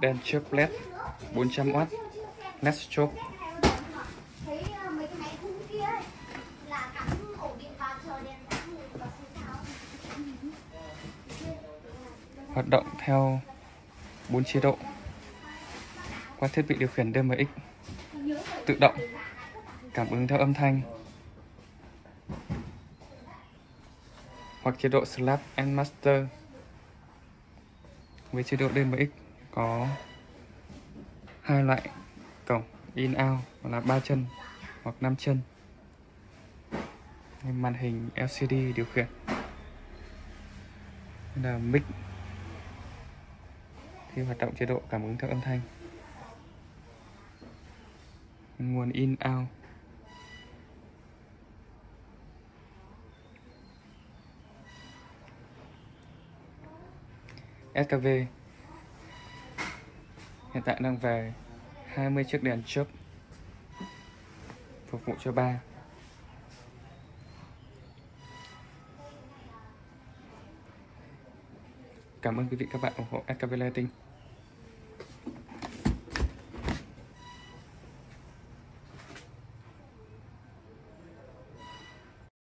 Đèn chớp LED 400W led chớp Hoạt động theo 4 chế độ. Qua thiết bị điều khiển DMX Tự động, Cảm ứng theo âm thanh. Hoặc chế độ Slap and Master Với chế độ DMX có hai loại cổng in out là ba chân, hoặc 5 chân. Màn hình LCD điều khiển. Đây là mic. Khi hoạt động chế độ cảm ứng theo âm thanh. Nguồn in out. SKV hiện tại đang về. 20 chiếc đèn chớp phục vụ cho ba. Cảm ơn quý vị các bạn ủng hộ SKV Lighting.